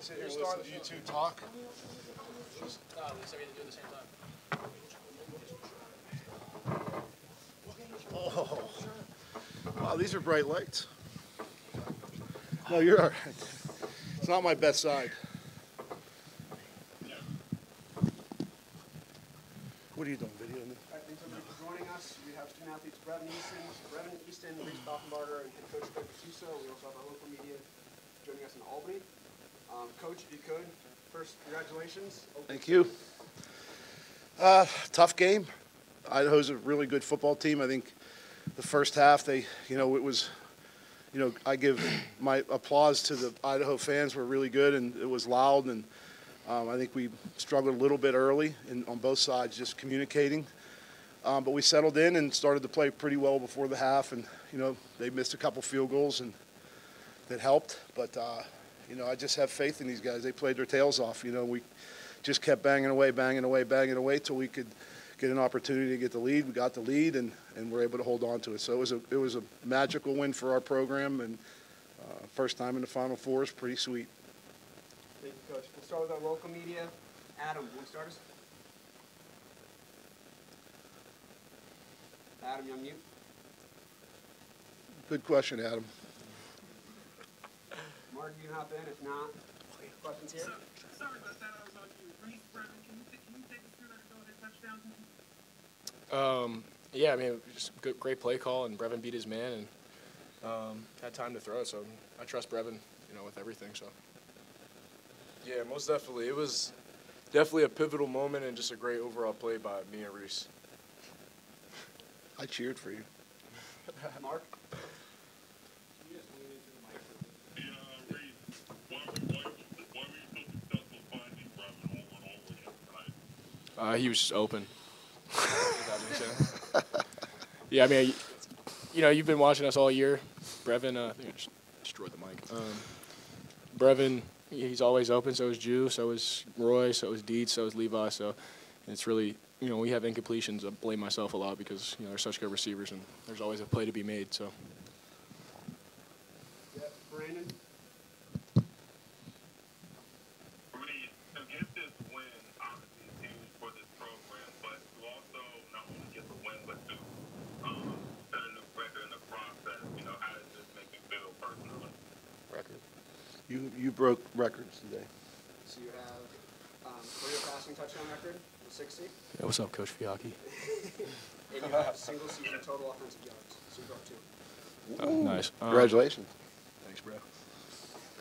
to sit here and listen to you two talk. Oh, wow, these are bright lights. No, you're all right. It's not my best side. What are you doing, video? All right, thanks everybody for joining us. We have student athletes Brevin Easton, Brevin Easton, Reese Poffenbarger, and head coach Greg Gattuso. We also have our local media joining us in Albany. Um, coach, if you could, first, congratulations. Thank you. Uh, tough game. Idaho's a really good football team. I think the first half, they, you know, it was, you know, I give my applause to the Idaho fans. Were really good, and it was loud. And um, I think we struggled a little bit early in, on both sides, just communicating. Um, but we settled in and started to play pretty well before the half. And you know, they missed a couple field goals, and that helped. But uh, you know, I just have faith in these guys. They played their tails off. You know, we just kept banging away, banging away, banging away till we could get an opportunity to get the lead. We got the lead, and, and we're able to hold on to it. So it was a it was a magical win for our program, and uh, first time in the Final Four is pretty sweet. Thank you, coach. We'll start with our local media. Adam, will you start us? Adam, you on mute? Good question, Adam. Mark, you can hop in. If not, questions here? Sorry about that. I was on you. Reese Brevin, can you, can you take us through that ability touchdown? Um, yeah, I mean, just good, great play call, and Brevin beat his man and um, had time to throw. So I trust Brevin, you know, with everything. So Yeah, most definitely. It was definitely a pivotal moment and just a great overall play by me and Reese. I cheered for you. Mark? Yeah, Reese, why, why, why were you so successful finding Brevin over and over again tonight? Uh, he was just open. Yeah, I mean, you know, you've been watching us all year. Brevin, uh, I think I just destroyed the mic. Um, Brevin, he's always open. So is Jew. So is Roy. So is Deeds. So is Levi. So it's really, you know, we have incompletions. I blame myself a lot because you know they're such good receivers, and there's always a play to be made. So. Yeah. Brandon? Reese, to get this win, obviously is huge for this program, but to also not only get the win, but to um, set a new record in the process, you know, how does this make you feel personally? Record. You you broke records today. So you have um, career passing touchdown record, 60, Yeah, what's up, Coach Fiocchi? you have single season total offensive yards. So you broke two. Oh, nice. Um, Congratulations. Thanks, bro.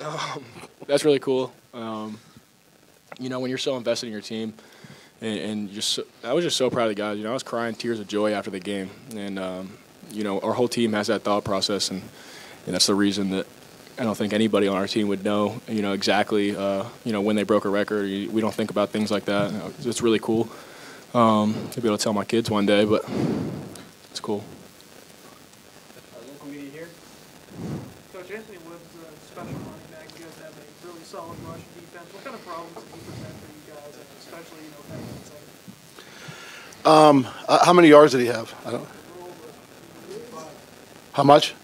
Um, that's really cool. Um, you know, when you're so invested in your team, and, and just so, I was just so proud of the guys. You know, I was crying tears of joy after the game, and um, you know, our whole team has that thought process, and, and that's the reason that I don't think anybody on our team would know, you know, exactly, uh, you know, when they broke a record. We don't think about things like that. You know, It's really cool um, to be able to tell my kids one day, but it's cool. Our local media here. Coach Anthony Wood's a special running back. You guys have a really solid rush defense. What kind of problems do you present for you guys, and especially, you know, heading inside? Um, uh, how many yards did he have? I don't. How much?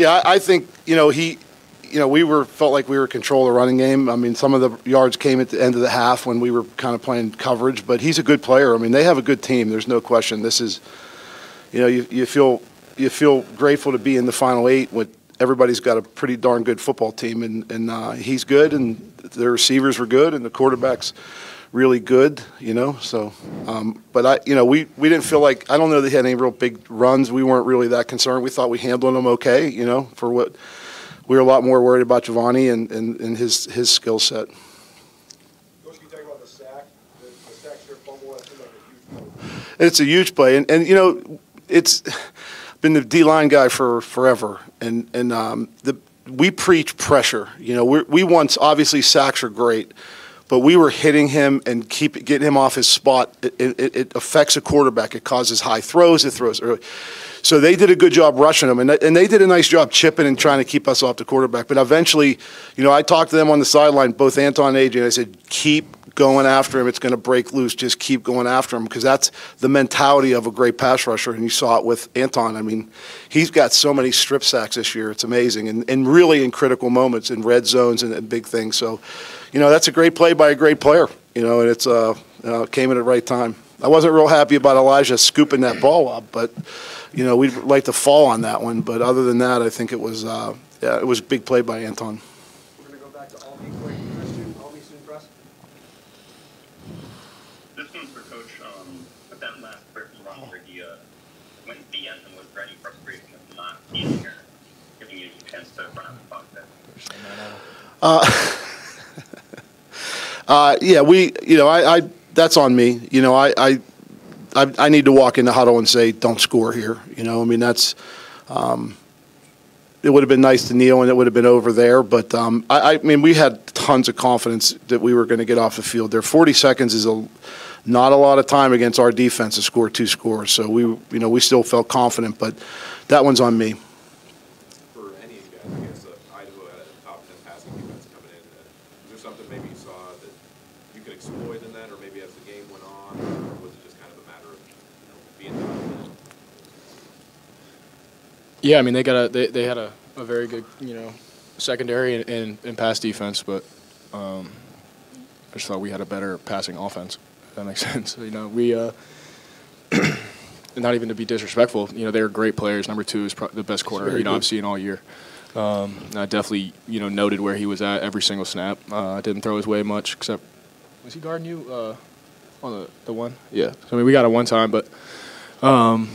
Yeah, I, think you know he, you know, we were felt like we were control the running game. I mean, some of the yards came at the end of the half when we were kind of playing coverage, but he's a good player. I mean, they have a good team. There's no question. This is, you know, you, you feel you feel grateful to be in the final eight with everybody's got a pretty darn good football team, and and uh, he's good, and the receivers were good, and the quarterbacks really good, you know. So, um, but I, you know, we we didn't feel like I don't know they had any real big runs. We weren't really that concerned. We thought we handled them okay, you know, for what we were a lot more worried about Gevani and and, and his his skill set. It's a huge play, and, and you know, it's been the D line guy for forever, and and um, the we preach pressure. You know, we we once obviously sacks are great, but we were hitting him and keep getting him off his spot. It, it, it affects a quarterback. It causes high throws. It throws early. So they did a good job rushing him, and and they did a nice job chipping and trying to keep us off the quarterback. But eventually, you know, I talked to them on the sideline, both Anton and AJ, and I said, keep going after him, it's going to break loose. Just keep going after him because that's the mentality of a great pass rusher. And you saw it with Anton. I mean, he's got so many strip sacks this year. It's amazing. And, and really in critical moments, in red zones and, and big things. So, you know, that's a great play by a great player, you know, and it's uh, uh, came at the right time. I wasn't real happy about Elijah scooping that ball up, but, you know, we'd like to fall on that one. But other than that, I think it was, uh, yeah, it was a big play by Anton. We're gonna go back to Albany quick. Christian, Albany student press. This one's for Coach. Um, with that last person run where he uh, went to the end and was ready frustration with not being here, giving you a chance to run out the clock there. Uh, yeah, we, you know, I, I, that's on me. You know, I, I, I, I need to walk in the huddle and say, don't score here. You know, I mean, that's, um, it would have been nice to kneel and it would have been over there, but, um, I, I mean, we had tons of confidence that we were going to get off the field there. 40 seconds is a, not a lot of time against our defense to score two scores. So we, you know, we still felt confident, but that one's on me. for any of you guys against uh, Idaho at a top ten passing defense coming in? uh, Is there something maybe you saw that you could exploit in that, or maybe as the game went on, or was it just kind of a matter of, you know, being dialed in? Yeah, I mean they got a they, they had a, a very good you know secondary and, and, and pass defense, but um, I just thought we had a better passing offense. If that makes sense. You know, we uh, not even to be disrespectful. You know, they're great players. Number two is the best corner you know good. I've seen all year. Um, I definitely you know noted where he was at every single snap. Uh, I didn't throw his way much except was he guarding you uh, on the the one? Yeah. So, I mean we got it one time, but. Um,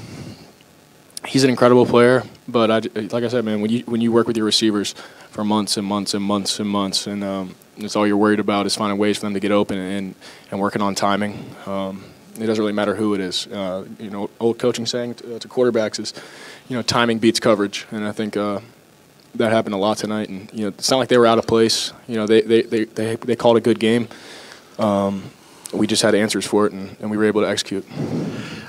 he's an incredible player, but I, like I said, man, when you when you work with your receivers for months and months and months and months, and um, it's all you're worried about is finding ways for them to get open and and working on timing. Um, it doesn't really matter who it is. Uh, you know, old coaching saying to, to quarterbacks is, you know, timing beats coverage, and I think. Uh, that happened a lot tonight, and you know it's not like they were out of place. You know they they they they, they called a good game. Um, we just had answers for it, and, and we were able to execute.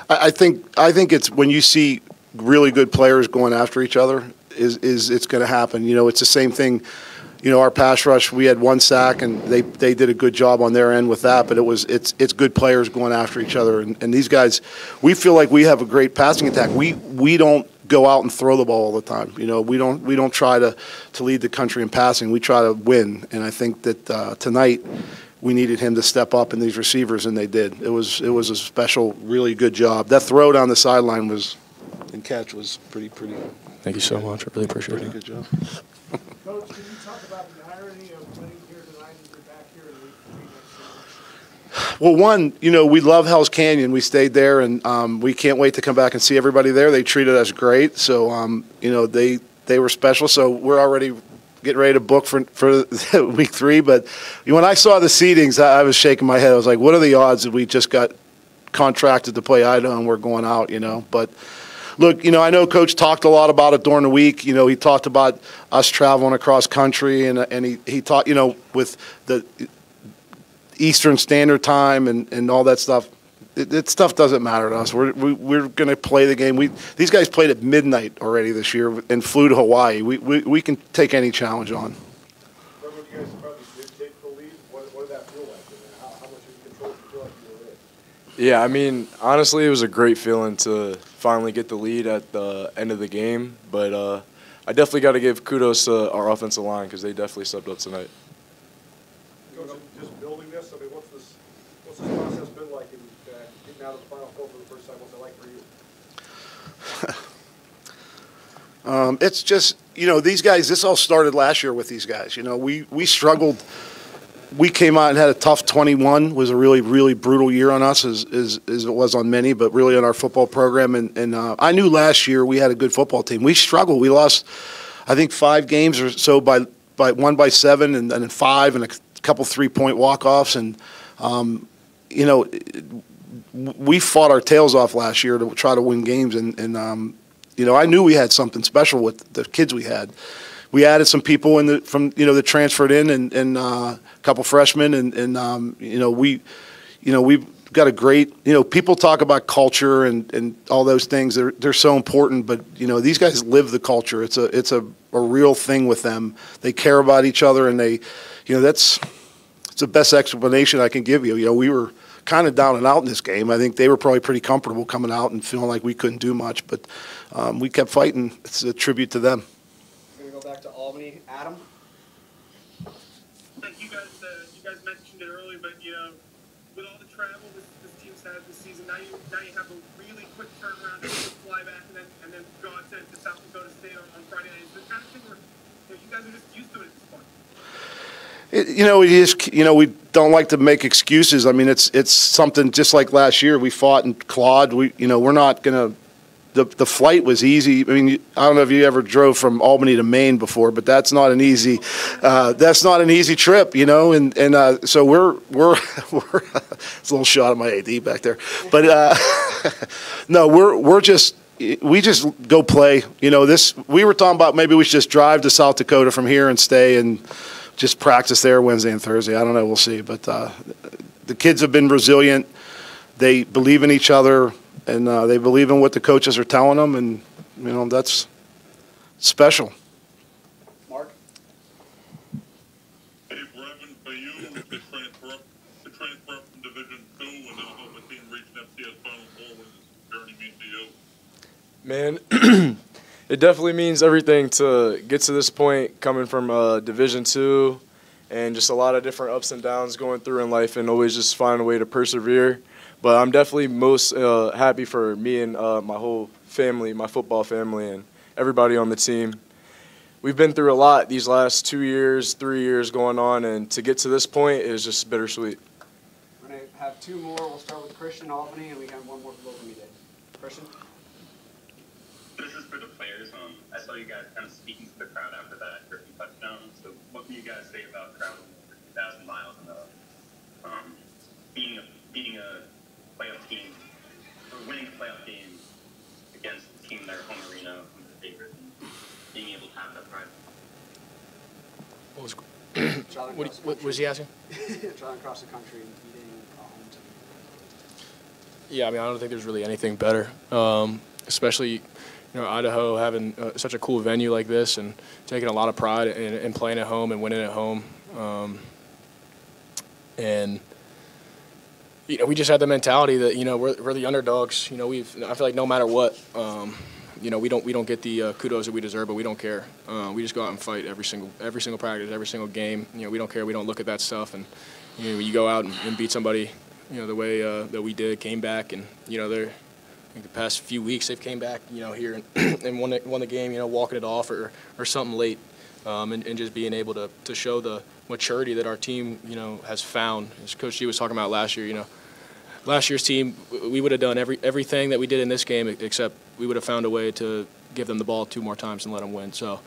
I think I think it's when you see really good players going after each other is is it's going to happen. You know, it's the same thing. You know, our pass rush, we had one sack, and they, they did a good job on their end with that. But it was it's it's good players going after each other, and, and these guys, we feel like we have a great passing attack. We we don't go out and throw the ball all the time. You know, we don't we don't try to to lead the country in passing. We try to win, and I think that uh, tonight we needed him to step up in these receivers, and they did. It was it was a special, really good job. That throw down the sideline was and catch was pretty pretty Thank you so much. I really appreciate pretty it. good job. Coach, can you talk about the irony of winning here tonight and you're back here in week three? Well, one, you know, we love Hell's Canyon. We stayed there, and um, we can't wait to come back and see everybody there. They treated us great, so um, you know they they were special. So we're already getting ready to book for for week three. But when I saw the seedings, I, I was shaking my head. I was like, "What are the odds that we just got contracted to play Idaho and we're going out?" You know, but. Look, you know, I know Coach talked a lot about it during the week. You know, he talked about us traveling across country, and and he he talked, you know, with the Eastern Standard Time and, and all that stuff. It, it stuff doesn't matter to us. We're we, we're going to play the game. We these guys played at midnight already this year and flew to Hawaii. We we, we can take any challenge on. Remember when you guys probably did take the lead, what, what did that feel like? And how, how much in control did you feel like you were in? Yeah, I mean, honestly, it was a great feeling to finally get the lead at the end of the game. But uh, I definitely got to give kudos to our offensive line because they definitely stepped up tonight. Coach, just building this, I mean, what's this, what's this process been like in, uh, getting out of the Final Four for the first time? What's it like for you? Um, it's just you know these guys. This all started last year with these guys. You know we we struggled. We came out and had a tough 21. Was a really really brutal year on us as as, as it was on many, but really on our football program. And and uh, I knew last year we had a good football team. We struggled. We lost, I think five games or so by by one by seven and then five and a couple three point walk offs and. Um, you know, we fought our tails off last year to try to win games, and, and um, you know, I knew we had something special with the kids we had. We added some people in the from you know that transferred in, and, and uh, a couple freshmen, and, and um, you know we, you know we've got a great you know people talk about culture and, and all those things. They're they're so important, but you know these guys live the culture. It's a it's a, a real thing with them. They care about each other, and they, you know, that's it's the best explanation I can give you. You know, we were kind of down and out in this game. I think they were probably pretty comfortable coming out and feeling like we couldn't do much, but um, we kept fighting. It's a tribute to them. We're gonna back to Albany. Adam? Like you guys, uh, you guys mentioned it earlier, but you know, with all the travel this, this team's had this season, now you now you have a really quick turnaround to fly back and then and then go out to, to South Dakota State on, on Friday night. Is the kind of thing where you, know, you guys are just used to it at this point? It, you know, it is. You know, we don't like to make excuses. I mean, it's it's something just like last year. We fought and clawed. We, you know, we're not gonna. The the flight was easy. I mean, I don't know if you ever drove from Albany to Maine before, but that's not an easy. Uh, that's not an easy trip, you know. And and uh, so we're we're we're. it's a little shot of my AD back there, but uh, no, we're we're just we just go play. You know, this we were talking about maybe we should just drive to South Dakota from here and stay and just practice there Wednesday and Thursday. I don't know. We'll see. But uh, the kids have been resilient. They believe in each other, and uh, they believe in what the coaches are telling them, and you know that's special. Mark? Hey, Brevin, for you to transfer up, to transfer up from Division Two and now help a team reach an FCS Final Four, what does this journey mean to you? Man, it definitely means everything to get to this point coming from uh, Division two and just a lot of different ups and downs going through in life and always just find a way to persevere. But I'm definitely most uh, happy for me and uh, my whole family, my football family, and everybody on the team. We've been through a lot these last two years, three years going on, and to get to this point is just bittersweet. We're gonna have two more. We'll start with Christian Albany, and we have one more for local media. Christian? This is for the players. Um, I saw you guys kind of speaking to the crowd after that Griffin touchdown. So, what can you guys say about traveling over 2,000 miles and uh, um, being a being a playoff team or winning a playoff game against the team in their home arena, who's the favorite, and being able to have that pride? What was, Traveling what, what was he asking? country. Traveling across the country and beating a home team. Yeah, I mean, I don't think there's really anything better, um, especially you know Idaho having uh, such a cool venue like this and taking a lot of pride in, in playing at home and winning at home. Um, and you know, we just had the mentality that you know we're, we're the underdogs. You know, we've I feel like no matter what, um, you know, we don't we don't get the uh, kudos that we deserve, but we don't care. Uh, we just go out and fight every single every single practice, every single game. You know, we don't care. We don't look at that stuff, and you know, you go out and, and beat somebody. You know, the way uh, that we did, came back, and you know, they're the past few weeks they've came back. You know, here and, and won the, won the game. You know, walking it off or or something late, um, and, and just being able to to show the maturity that our team you know has found. As Coach G was talking about last year, you know last year's team, we would have done every everything that we did in this game, except we would have found a way to give them the ball two more times and let them win. So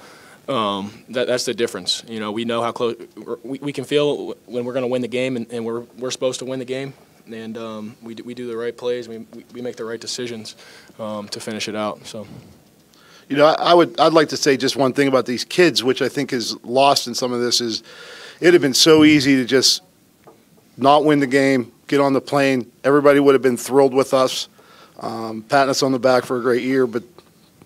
um, that, that's the difference. You know, we know how close we, we can feel when we're going to win the game, and, and, we're we're supposed to win the game, and um, we do, we do the right plays, we we make the right decisions um, to finish it out. So. You know, I, I would I'd like to say just one thing about these kids, which I think is lost in some of this, is it'd have been so easy to just not win the game, get on the plane. Everybody would have been thrilled with us, um, patting us on the back for a great year, but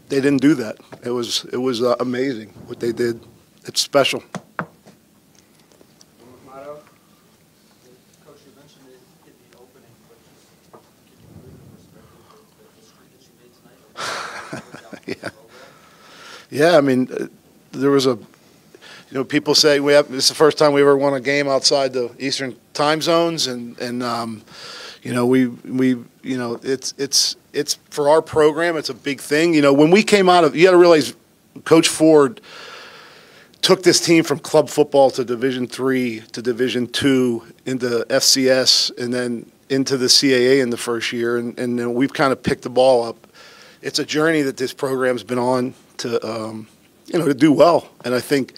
they didn't do that. It was it was uh, amazing what they did. It's special. Motto? Coach, you mentioned it in the opening, but just can you put into perspective the, the streak that you made tonight? Yeah. I mean, uh, there was a, you know, people say we have, is the first time we ever won a game outside the Eastern time zones, and, and, um, you know, we, we, you know, it's, it's, it's, for our program, it's a big thing. You know, when we came out of, you got to realize, Coach Ford took this team from club football to Division three to Division two into FCS, and then into the CAA in the first year, and, and then we've kind of picked the ball up. It's a journey that this program's been on to, um, you know, to do well, and I think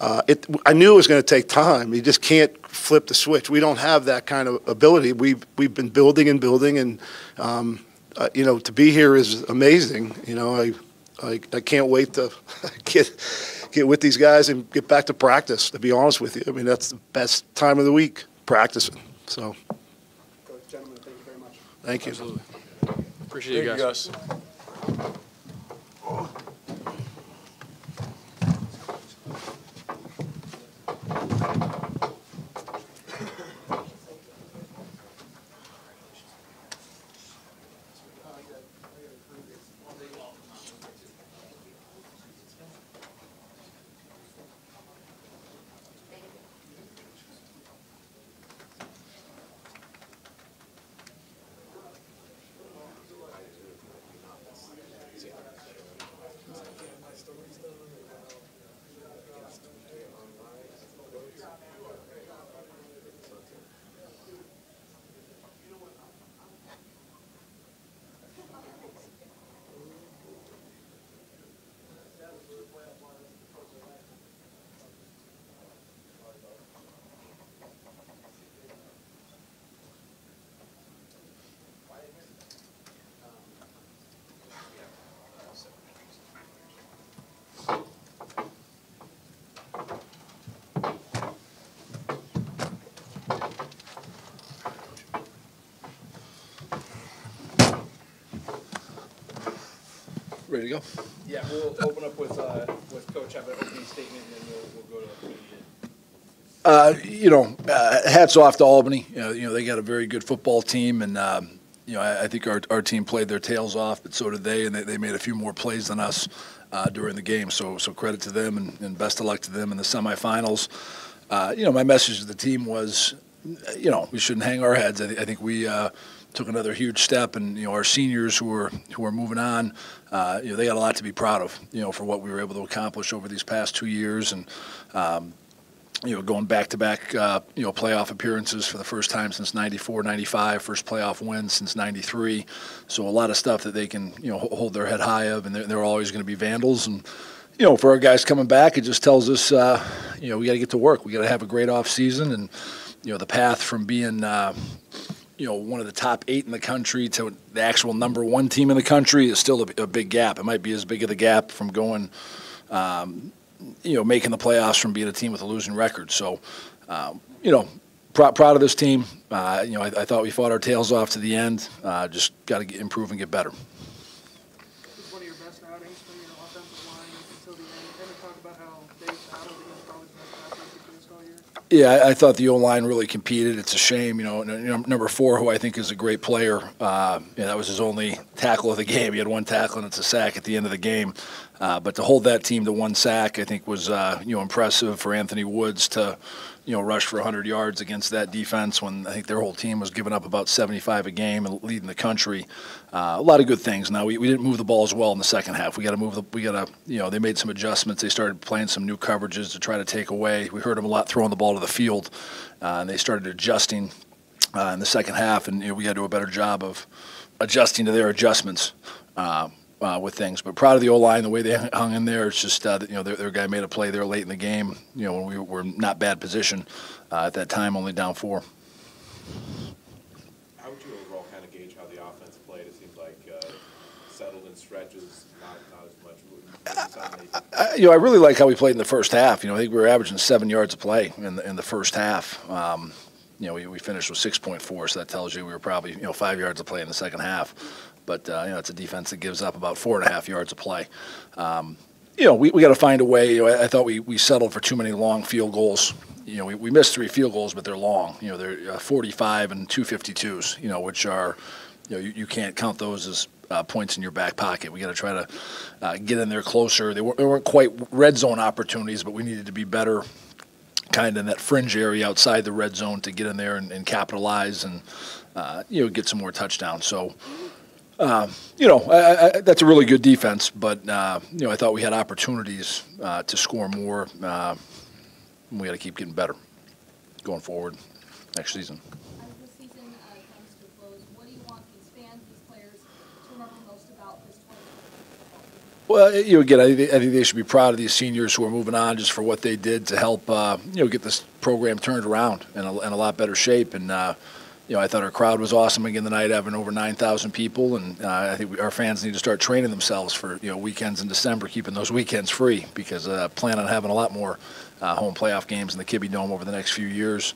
uh, it. I knew it was going to take time. You just can't flip the switch. We don't have that kind of ability. We've we've been building and building, and um, uh, you know, to be here is amazing. You know, I I, I can't wait to get get with these guys and get back to practice. To be honest with you, I mean that's the best time of the week practicing. So gentlemen, thank you very much. thank you. Absolutely. Appreciate you guys. Ready to go? Yeah, we'll open up with, uh, with Coach, have an opening statement, and then we'll, we'll go to media. Uh, you know, uh, hats off to Albany. You know, you know, they got a very good football team, and um, you know, I, I think our, our team played their tails off, but so did they, and they, they made a few more plays than us uh, during the game. So, so credit to them, and, and best of luck to them in the semifinals. Uh, you know, my message to the team was, you know, we shouldn't hang our heads. I, th- I think we uh, took another huge step, and you know, our seniors who are who are moving on, uh, you know, they got a lot to be proud of. You know, for what we were able to accomplish over these past two years, and um, you know, going back to back, uh, you know, playoff appearances for the first time since 94, 95, first playoff win since 93. So a lot of stuff that they can, you know, hold their head high of, and they're, they're always going to be vandals. And, you know, for our guys coming back, it just tells us, uh, you know, we got to get to work. We got to have a great off season. And, you know, the path from being, uh, you know, one of the top eight in the country to the actual number one team in the country is still a, a big gap. It might be as big of the gap from going, um, you know, making the playoffs from being a team with a losing record. So, um, you know, pr- proud of this team. Uh, you know, I, I thought we fought our tails off to the end. Uh, just got to improve and get better. It's one of your best outings from your offensive line until the end. Kind of talk about how they battled against probably the best offensive teams all year. Yeah, I, thought the O line really competed. It's a shame, you know. Number four, who I think is a great player, uh, that was his only tackle of the game. He had one tackle and it's a sack at the end of the game. Uh, but to hold that team to one sack, I think was uh, you know impressive for Anthony Woods to you know rush for 100 yards against that defense when I think their whole team was giving up about 75 a game and leading the country. Uh, a lot of good things. Now we, we didn't move the ball as well in the second half. We got to move the we got to you know they made some adjustments. They started playing some new coverages to try to take away. We heard them a lot throwing the ball to the field, uh, and they started adjusting uh, in the second half, and you know, we got to do a better job of adjusting to their adjustments. Uh, uh, with things, but proud of the O line, the way they hung in there. It's just uh, you know their, their guy made a play there late in the game. You know when we were not bad position uh, at that time, only down four. How would you overall kind of gauge how the offense played? It seemed like uh, settled in stretches, not, not as much. I, you know, I really like how we played in the first half. You know, I think we were averaging seven yards a play in the, in the first half. Um, you know, we, we finished with 6.4, so that tells you we were probably, you know, five yards a play in the second half. But, uh, you know, it's a defense that gives up about four and a half yards a play. Um, you know, we, we got to find a way. You know, I, I thought we, we settled for too many long field goals. You know, we, we missed three field goals, but they're long. You know, they're uh, 45 and 252s, you know, which are, you know, you, you can't count those as uh, points in your back pocket. We got to try to uh, get in there closer. They, were, they weren't quite red zone opportunities, but we needed to be better kind of in that fringe area outside the red zone to get in there and, and capitalize and, uh, you know, get some more touchdowns. So, um, you know, I, I, that's a really good defense, but, uh, you know, I thought we had opportunities uh, to score more. Uh, and we got to keep getting better going forward next season. Season uh, comes to a close, what do you want these fans, these players to remember most about this 2020 Well, you know, again, I think, I think they should be proud of these seniors who are moving on just for what they did to help, uh, you know, get this program turned around in a, in a lot better shape. And, uh, you know, I thought our crowd was awesome again the tonight, having over 9,000 people. And uh, I think we, our fans need to start training themselves for, you know, weekends in December, keeping those weekends free because uh, plan on having a lot more uh, home playoff games in the Kibbie Dome over the next few years.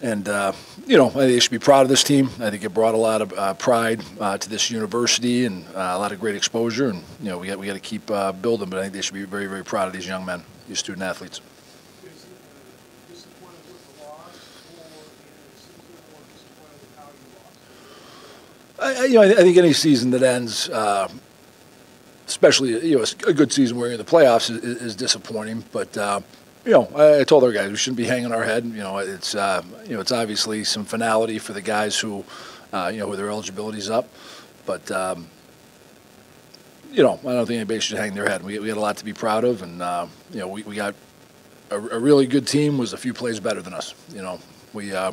And, uh, you know, they should be proud of this team. I think it brought a lot of uh, pride uh, to this university and uh, a lot of great exposure. And, you know, we got, we got to keep building, but I think they should be very, very proud of these young men, these student athletes. Is it uh, disappointed with the loss, or is it more disappointed with how you lost? I, you know, I, think any season that ends, uh, especially you know a good season where you're in the playoffs, is, is disappointing. But uh, you know, I, I told our guys we shouldn't be hanging our head. You know, it's uh, you know it's obviously some finality for the guys who, uh, you know, who their eligibility's up, but. Um, you know, I don't think anybody should hang their head. We, we got a lot to be proud of, and uh, you know, we, we got a, a really good team. Was a few plays better than us. You know, we uh,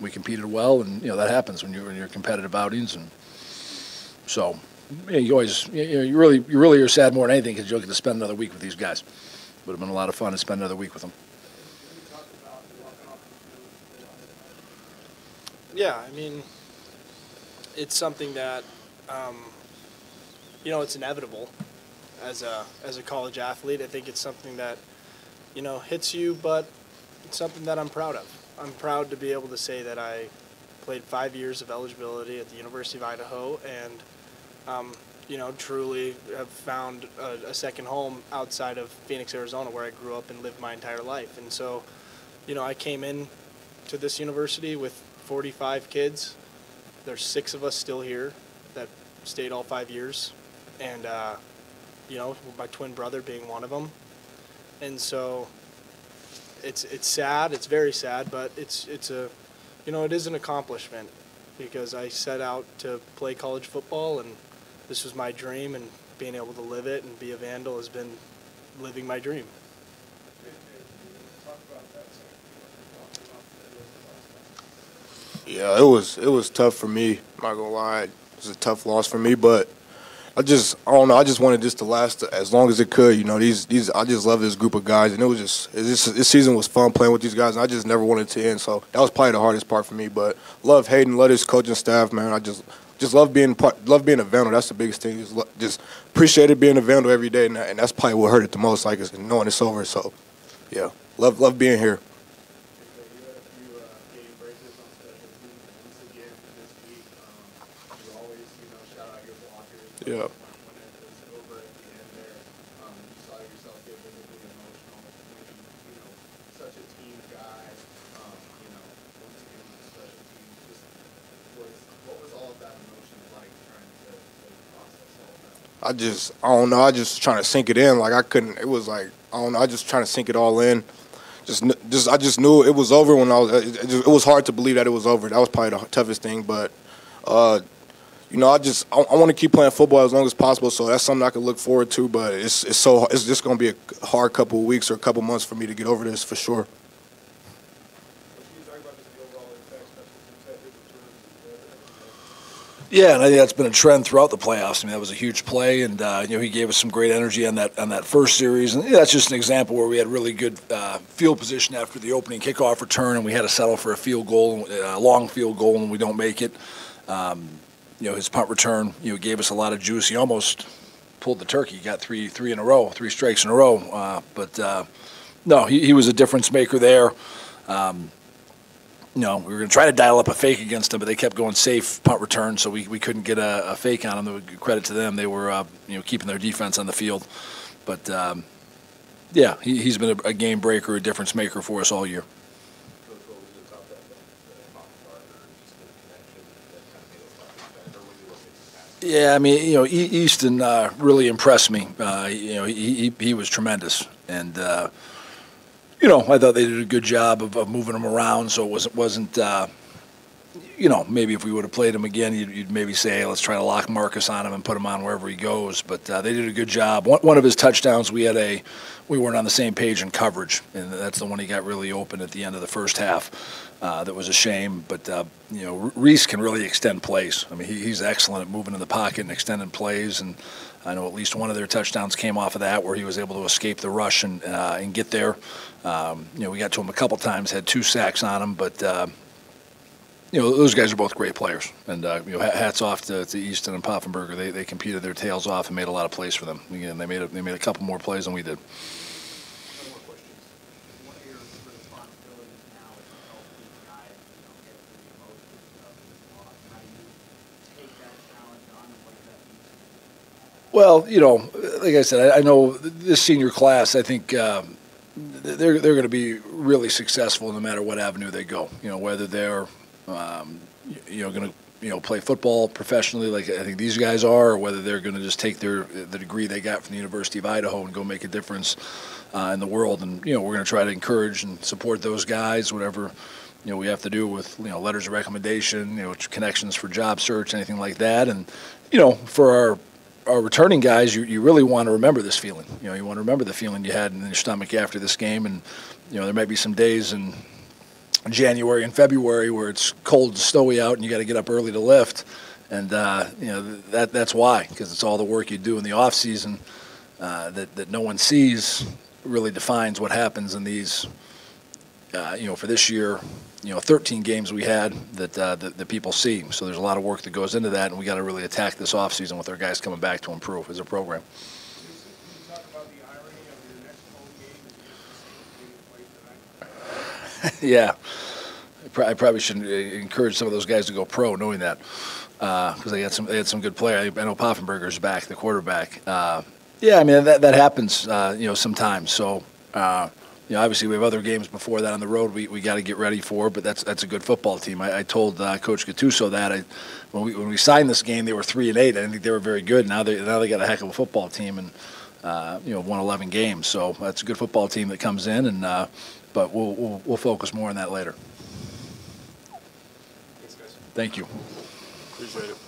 we competed well, and you know that happens when you're in your competitive outings, and so yeah, you always you, know, you really you really are sad more than anything because you don't get to spend another week with these guys. Would have been a lot of fun to spend another week with them. Yeah, I mean, it's something that, um, you know, it's inevitable as a as a college athlete. I think it's something that, you know, hits you, but it's something that I'm proud of. I'm proud to be able to say that I played five years of eligibility at the University of Idaho, and um, you know, truly have found a, a second home outside of Phoenix, Arizona, where I grew up and lived my entire life. And so, you know, I came in to this university with 45 kids. There's six of us still here that stayed all five years, and uh, you know, my twin brother being one of them. And so, it's it's sad. It's very sad, but it's it's a, you know, it is an accomplishment because I set out to play college football and this was my dream and being able to live it and be a vandal has been living my dream. Yeah, it was it was tough for me. I'm not gonna lie, it was a tough loss for me. But I just I don't know. I just wanted this to last as long as it could. You know, these these I just love this group of guys, and it was just this this season was fun playing with these guys, and I just never wanted to end. So that was probably the hardest part for me. But love Hayden, love his coaching staff, man. I just just love being part, love being a Vandal. That's the biggest thing. Just, lo- just appreciated being a Vandal every day, and, and that's probably what hurt it the most. Like knowing it's over. So, yeah, love love being here. Yeah. I just I don't know. I just trying to sink it in. Like I couldn't. It was like I don't know. I just trying to sink it all in. Just just I just knew it was over when I was. It, it, just, it was hard to believe that it was over. That was probably the toughest thing. But uh, you know, I just I, I want to keep playing football as long as possible. So that's something I can look forward to. But it's it's so it's just gonna be a hard couple of weeks or a couple months for me to get over this for sure. Yeah, and I think that's been a trend throughout the playoffs. I mean, that was a huge play, and uh, you know he gave us some great energy on that on that first series, and yeah, that's just an example where we had really good uh, field position after the opening kickoff return, and we had to settle for a field goal, a long field goal, and we don't make it. Um, you know, his punt return, you know, gave us a lot of juice. He almost pulled the turkey. He got three three in a row, three strikes in a row. Uh, but uh, no, he, he was a difference maker there. Um, you know, we were going to try to dial up a fake against them, but they kept going safe punt return, so we, we couldn't get a, a fake on them. Credit to them, they were uh, you know keeping their defense on the field. But um, yeah, he, he's been a, a game breaker, a difference maker for us all year. Yeah, I mean, you know, Easton uh, really impressed me. Uh, you know, he, he he was tremendous, and uh, you know, I thought they did a good job of, of moving him around, so it wasn't wasn't. Uh, you know, maybe if we would have played him again, you'd, you'd maybe say, hey, let's try to lock Marcus on him and put him on wherever he goes. But uh, they did a good job. One, one of his touchdowns, we had a, we weren't on the same page in coverage, and that's the one he got really open at the end of the first half. Uh, that was a shame, but uh, you know, Reese can really extend plays. I mean, he, he's excellent at moving in the pocket and extending plays, and I know at least one of their touchdowns came off of that, where he was able to escape the rush and uh, and get there. Um, you know, we got to him a couple times, had two sacks on him, but uh, you know, those guys are both great players. And, uh, you know, hats off to, to Easton and Poffenbarger. They, they competed their tails off and made a lot of plays for them. Again, they made a, they made a couple more plays than we did. Well, you know, like I said, I, I know this senior class. I think um, they're they're going to be really successful no matter what avenue they go. You know, whether they're um, you know going to you know play football professionally like I think these guys are, or whether they're going to just take their the degree they got from the University of Idaho and go make a difference uh, in the world. And you know, we're going to try to encourage and support those guys, whatever you know we have to do with you know letters of recommendation, you know connections for job search, anything like that. And you know, for our our returning guys, you, you really want to remember this feeling. You know, you want to remember the feeling you had in your stomach after this game, and you know there might be some days in January and February where it's cold and snowy out, and you got to get up early to lift, and uh, you know that that's why because it's all the work you do in the off season uh, that that no one sees really defines what happens in these. Uh, you know, for this year, you know, 13 games we had that, uh, that that people see. So there's a lot of work that goes into that, and we got to really attack this off season with our guys coming back to improve as a program. yeah, I prob- I probably shouldn't uh, encourage some of those guys to go pro, knowing that, because they had some, they had some good players. I know Poffenbarger's back, the quarterback. Uh, Yeah, I mean, that, that happens, uh, you know, sometimes. So, uh, you know, obviously we have other games before that on the road we, we got to get ready for, but that's, that's a good football team. I, I told uh, Coach Gattuso that I, when we, when we signed this game, they were three and eight. I didn't think they were very good. Now they, now they got a heck of a football team and, uh, you know, won 11 games. So that's a good football team that comes in and, uh, but we'll, we'll, we'll focus more on that later. Thanks, guys. Thank you. Appreciate it.